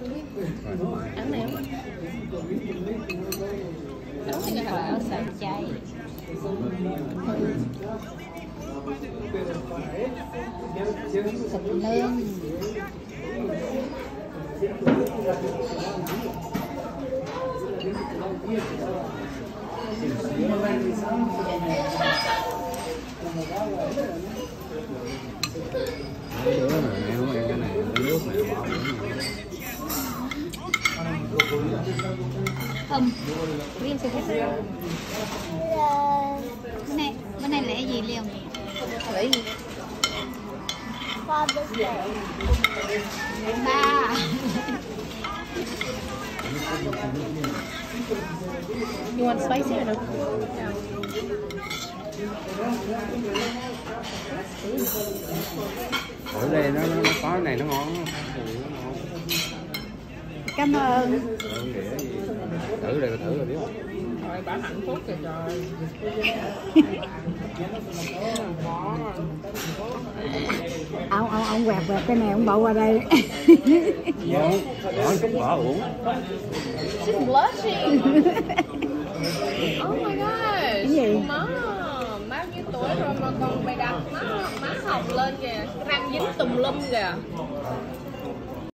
Ăn này không ấn thì là ớt chay thịt nướng đứa này mẹ không ăn cái này lấy nước này bỏ không. Riêng sẽ hết rồi bữa nay bữa nay lễ gì liền lễ gì? Ba. You want spicy or no? Ở đây nó, nó, nó có cái này nó ngon lắm. Cái này nó ngon cảm ơn. Thử đây thử rồi biết không? Trời bà hạnh phúc kìa trời. Ông ông ông quẹt quẹt cái này ông bỏ qua đây. Ngon bỏ chút bỏ uống She's blushing Oh my gosh. Cái gì? Má Má nhiêu tuổi rồi mà còn mày đặt má, má hồng lên kìa Răng dính tùm lum kìa